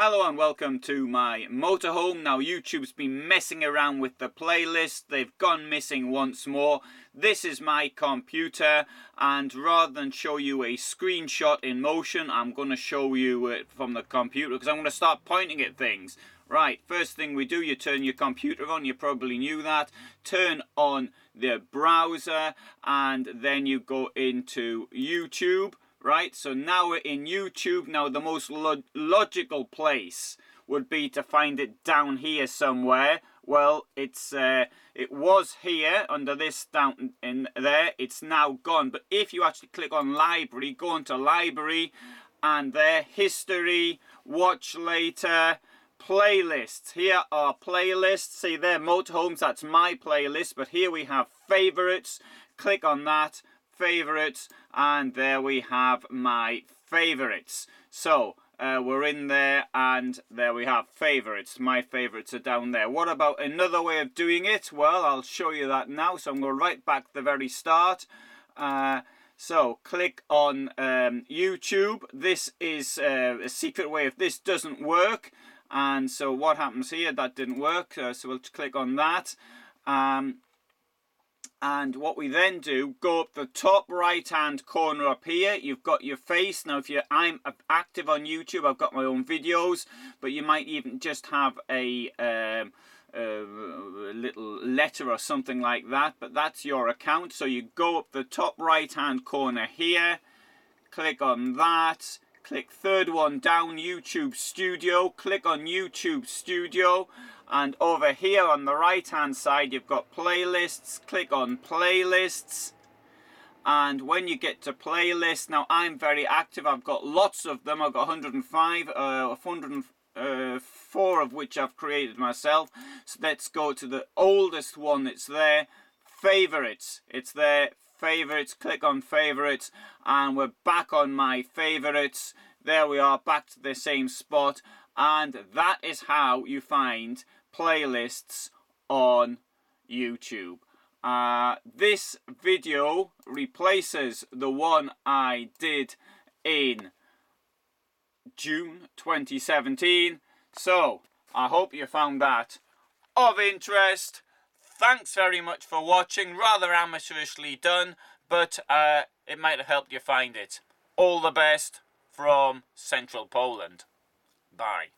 Hello and welcome to my motorhome. Now YouTube's been messing around with the playlist. They've gone missing once more. This is my computer and rather than show you a screenshot in motion, I'm going to show you it from the computer because I'm going to start pointing at things. Right, first thing we do, you turn your computer on, you probably knew that. Turn on the browser and then you go into YouTube right? So now we're in YouTube. Now the most lo logical place would be to find it down here somewhere. Well, it's uh, it was here under this down in there. It's now gone. But if you actually click on library, go into library, and there history, watch later, playlists. Here are playlists. See there, motorhomes. That's my playlist. But here we have favorites. Click on that favorites and there we have my favorites. So uh, we're in there and there we have favorites. My favorites are down there. What about another way of doing it? Well I'll show you that now so I'm going right back to the very start. Uh, so click on um, YouTube. This is uh, a secret way if this doesn't work. And so what happens here? That didn't work uh, so we'll click on that. Um, and what we then do go up the top right hand corner up here. You've got your face. Now if you're i'm active on youtube i've got my own videos but you might even just have a um, a little letter or something like that. But that's your account. So you go up the top right hand corner here click on that click third one down YouTube Studio. Click on YouTube Studio. And over here on the right hand side you've got playlists. Click on playlists. And when you get to playlists now I'm very active. I've got lots of them. I've got 105 uh, 104 uh, of which I've created myself. So let's go to the oldest one. That's there favorites. It's there favorites. Click on favorites and we're back on my favorites. There we are back to the same spot. And that is how you find playlists on YouTube. Uh, this video replaces the one I did in June 2017 so I hope you found that of interest thanks very much for watching. Rather amateurishly done, but uh, it might have helped you find it. All the best from Central Poland. Bye.